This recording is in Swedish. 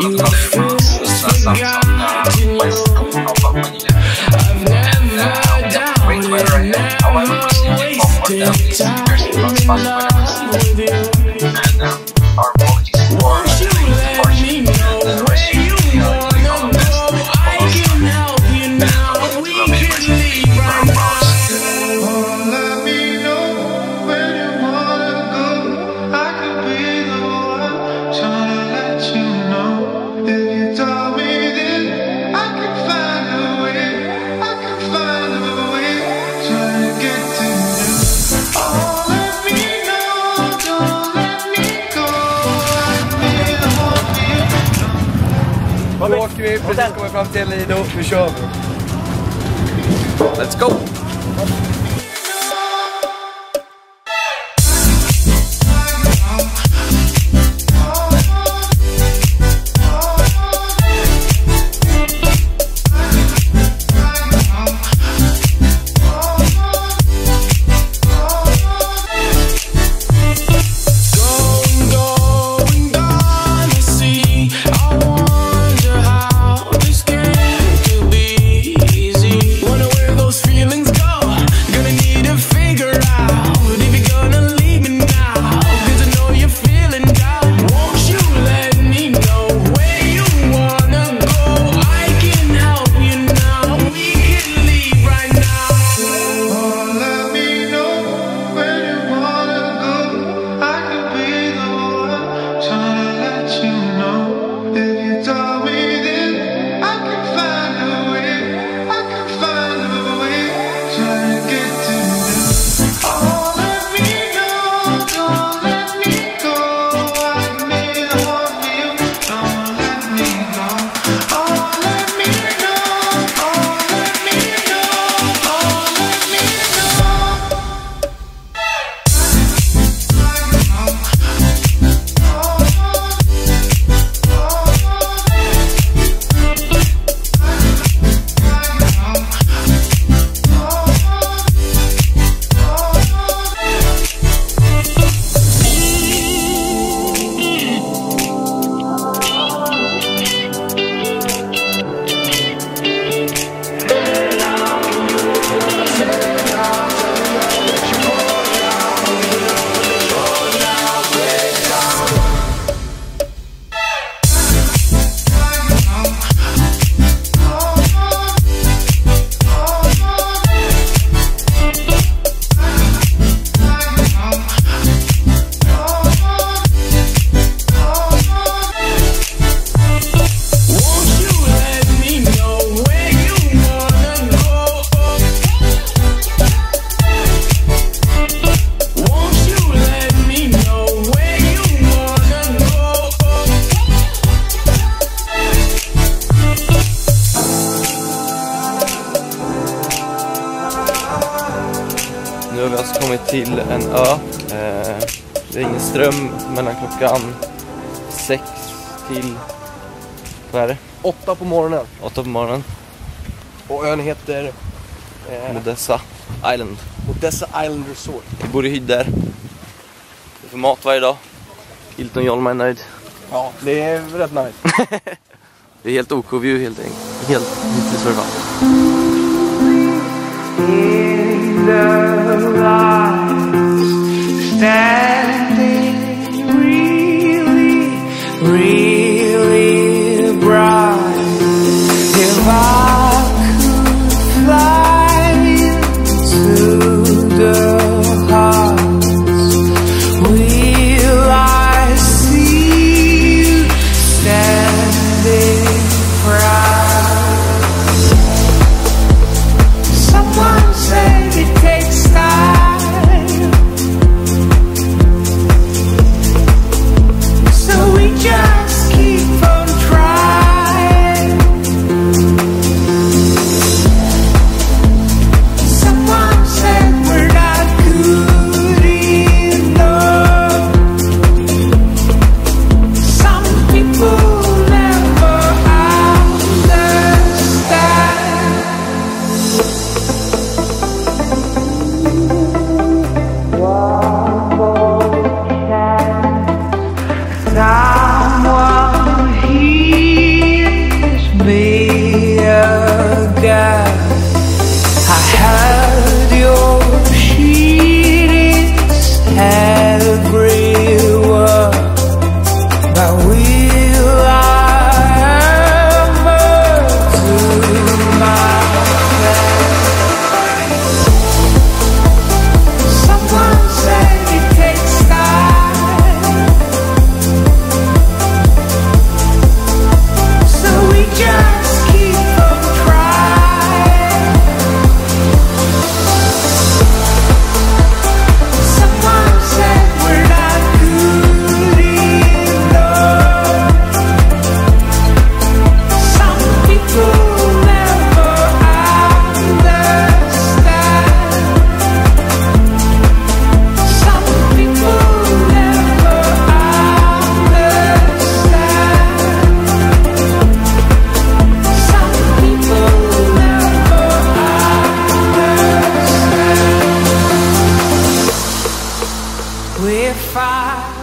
Portugal France, some, some west of, of Manila. And uh, the great weather ahead, vi precis kommit fram till Lido. Nu kör vi. Let's go! kommit till en ö. Eh, det är ingen ström mellan klockan sex till... Vad är det? Åtta på morgonen. Åtta på morgonen. Och ön heter? Eh, Modessa Island. Modessa Island Resort. Vi bor i hyddor. Vi får mat varje dag. Hilton Jolma är nöjd. Ja, det är rätt nice. det är helt OK-view helt enkelt. Helt, helt surfat. if I